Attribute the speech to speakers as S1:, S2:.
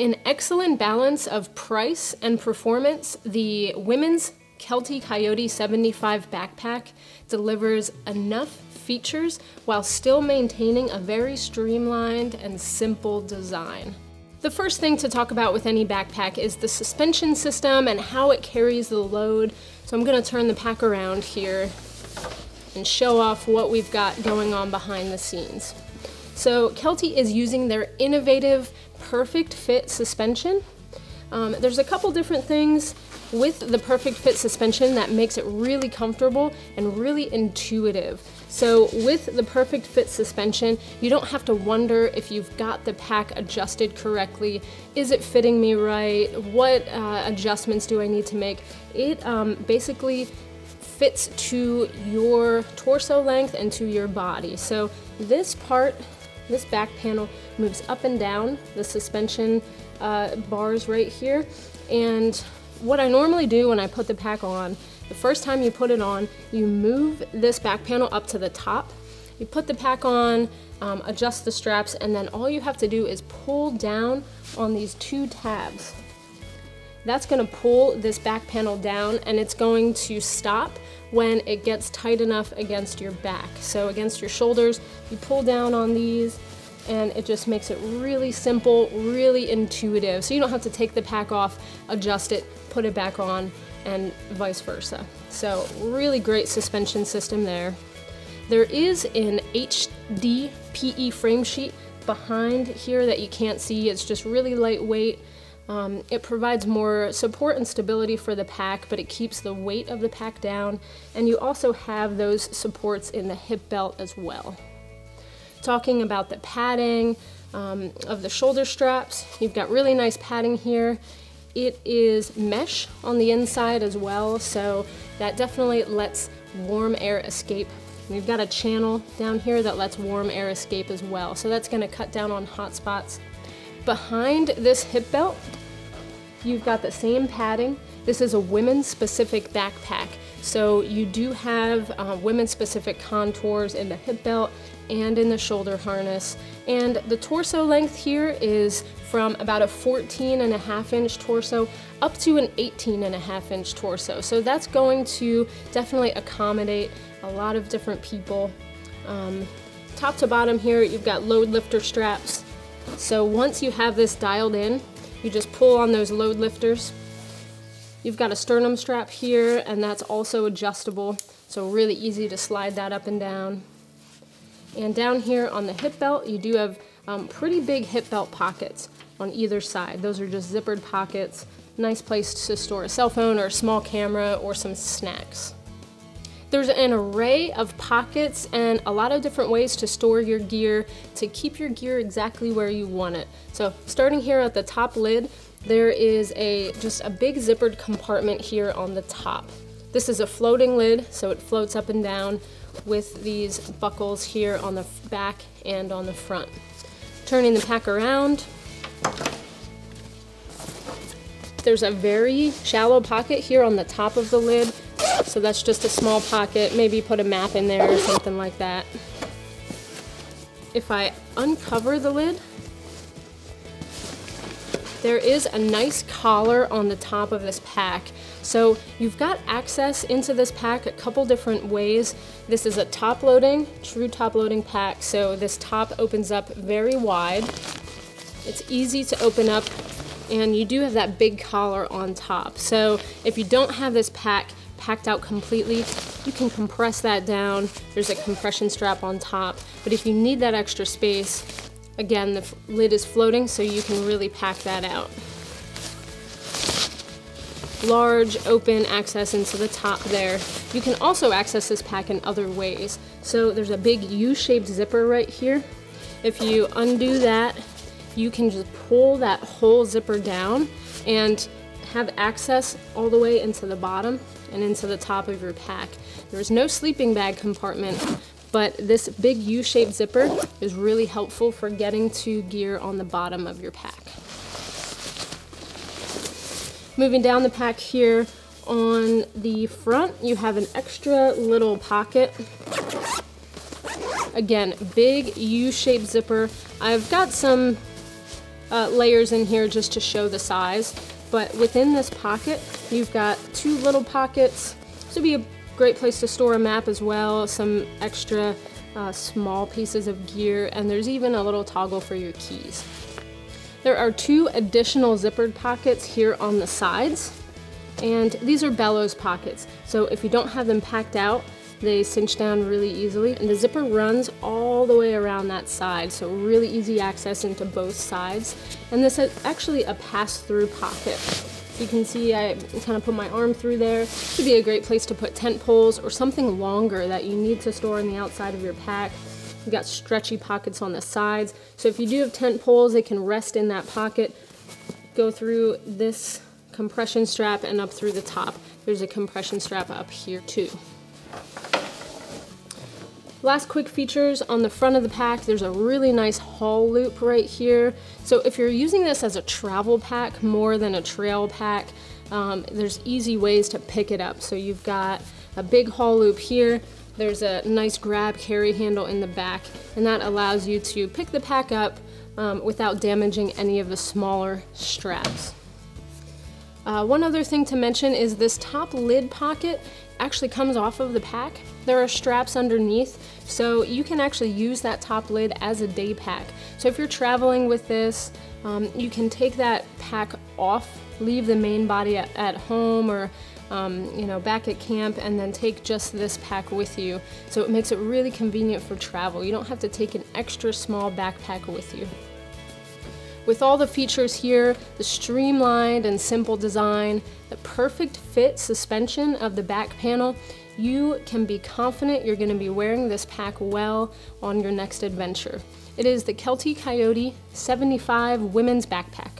S1: An excellent balance of price and performance, the women's Kelty Coyote 75 backpack delivers enough features while still maintaining a very streamlined and simple design. The first thing to talk about with any backpack is the suspension system and how it carries the load. So I'm gonna turn the pack around here and show off what we've got going on behind the scenes. So Kelty is using their innovative Perfect Fit suspension. Um, there's a couple different things with the Perfect Fit suspension that makes it really comfortable and really intuitive. So with the Perfect Fit suspension, you don't have to wonder if you've got the pack adjusted correctly. Is it fitting me right? What uh, adjustments do I need to make? It um, basically fits to your torso length and to your body. So this part, this back panel moves up and down the suspension uh, bars right here. And what I normally do when I put the pack on, the first time you put it on, you move this back panel up to the top. You put the pack on, um, adjust the straps, and then all you have to do is pull down on these two tabs. That's gonna pull this back panel down and it's going to stop when it gets tight enough against your back. So against your shoulders, you pull down on these and it just makes it really simple, really intuitive. So you don't have to take the pack off, adjust it, put it back on, and vice versa. So really great suspension system there. There is an HD PE frame sheet behind here that you can't see. It's just really lightweight. Um, it provides more support and stability for the pack, but it keeps the weight of the pack down. And you also have those supports in the hip belt as well. Talking about the padding um, of the shoulder straps, you've got really nice padding here. It is mesh on the inside as well, so that definitely lets warm air escape. We've got a channel down here that lets warm air escape as well, so that's gonna cut down on hot spots. Behind this hip belt, You've got the same padding. This is a women's specific backpack. So you do have uh, women's specific contours in the hip belt and in the shoulder harness. And the torso length here is from about a 14 and a half inch torso up to an 18 and a half inch torso. So that's going to definitely accommodate a lot of different people. Um, top to bottom here, you've got load lifter straps. So once you have this dialed in, you just pull on those load lifters. You've got a sternum strap here and that's also adjustable, so really easy to slide that up and down. And down here on the hip belt, you do have um, pretty big hip belt pockets on either side. Those are just zippered pockets. Nice place to store a cell phone or a small camera or some snacks. There's an array of pockets and a lot of different ways to store your gear to keep your gear exactly where you want it. So starting here at the top lid, there is a just a big zippered compartment here on the top. This is a floating lid, so it floats up and down with these buckles here on the back and on the front. Turning the pack around, there's a very shallow pocket here on the top of the lid so that's just a small pocket. Maybe put a map in there or something like that. If I uncover the lid, there is a nice collar on the top of this pack. So you've got access into this pack a couple different ways. This is a top loading, true top loading pack. So this top opens up very wide. It's easy to open up and you do have that big collar on top. So if you don't have this pack, packed out completely, you can compress that down. There's a compression strap on top. But if you need that extra space, again, the lid is floating so you can really pack that out. Large open access into the top there. You can also access this pack in other ways. So there's a big U-shaped zipper right here. If you undo that, you can just pull that whole zipper down and have access all the way into the bottom and into the top of your pack. There's no sleeping bag compartment, but this big U-shaped zipper is really helpful for getting to gear on the bottom of your pack. Moving down the pack here, on the front you have an extra little pocket. Again, big U-shaped zipper. I've got some uh, layers in here just to show the size. But within this pocket, you've got two little pockets. This would be a great place to store a map as well, some extra uh, small pieces of gear, and there's even a little toggle for your keys. There are two additional zippered pockets here on the sides, and these are bellows pockets. So if you don't have them packed out, they cinch down really easily. And the zipper runs all the way around that side, so really easy access into both sides. And this is actually a pass-through pocket. You can see I kind of put my arm through there. Should be a great place to put tent poles or something longer that you need to store on the outside of your pack. You've got stretchy pockets on the sides. So if you do have tent poles, they can rest in that pocket, go through this compression strap and up through the top. There's a compression strap up here too. Last quick features on the front of the pack, there's a really nice haul loop right here. So if you're using this as a travel pack more than a trail pack, um, there's easy ways to pick it up. So you've got a big haul loop here, there's a nice grab carry handle in the back, and that allows you to pick the pack up um, without damaging any of the smaller straps. Uh, one other thing to mention is this top lid pocket actually comes off of the pack. There are straps underneath, so you can actually use that top lid as a day pack. So if you're traveling with this, um, you can take that pack off, leave the main body at, at home or um, you know, back at camp and then take just this pack with you. So it makes it really convenient for travel. You don't have to take an extra small backpack with you. With all the features here, the streamlined and simple design, the perfect fit suspension of the back panel, you can be confident you're going to be wearing this pack well on your next adventure. It is the Kelty Coyote 75 Women's Backpack.